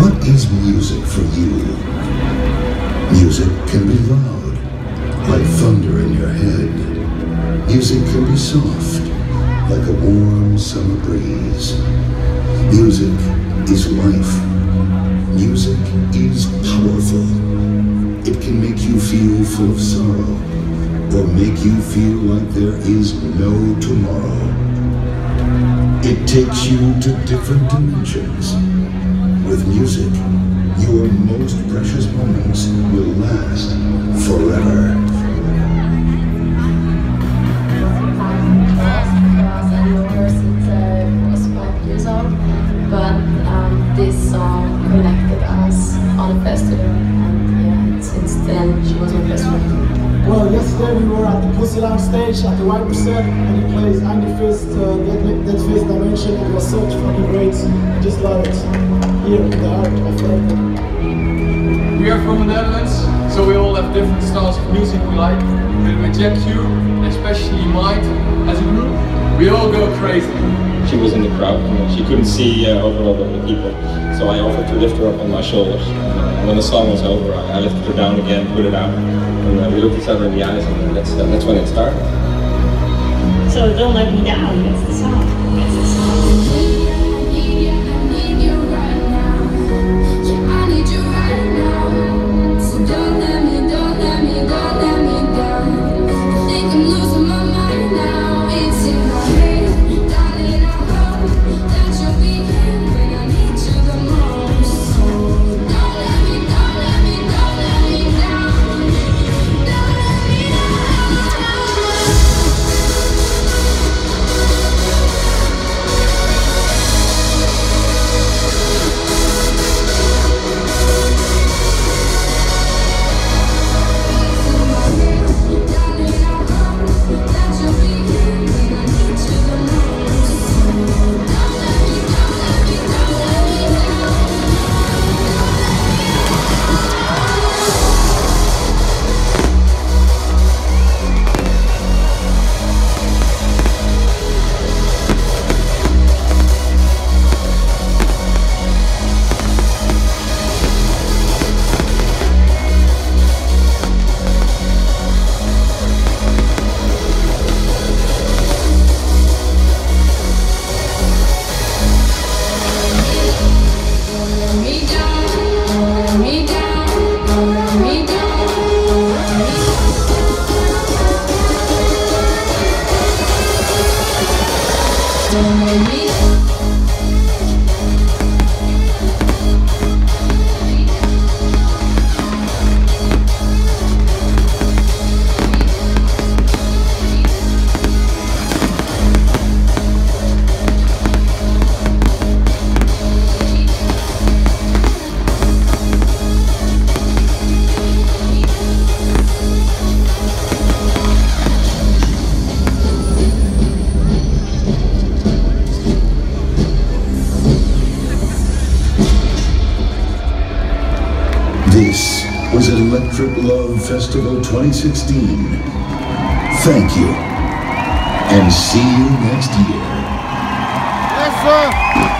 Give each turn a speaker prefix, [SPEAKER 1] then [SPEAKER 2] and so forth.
[SPEAKER 1] What is music for you? Music can be loud. Music can be soft, like a warm summer breeze. Music is life. Music is powerful. It can make you feel full of sorrow, or make you feel like there is no tomorrow. It takes you to different dimensions. With music, your most precious moments will last forever.
[SPEAKER 2] Pussy Lounge stage at the White Percent and he plays Andy Fist, uh, Dead, Dead Fist Dimension. It was such fucking great. I just love it. Here in the heart of.
[SPEAKER 3] We are from the Netherlands, so we all have different styles of music we like. With Jack Ü, especially Might, as a group, we all go crazy.
[SPEAKER 4] She was in the crowd she couldn't see uh, over all the people. So I offered to lift her up on my shoulders. And when the song was over, I, lifted her down again, put it out. And uh, we looked each other in the eyes and that's, uh, that's when it started.
[SPEAKER 5] So don't let me down. Astronomia.
[SPEAKER 1] This was Electric Love Festival 2016. Thank you. And see you next year.
[SPEAKER 6] Yes, sir.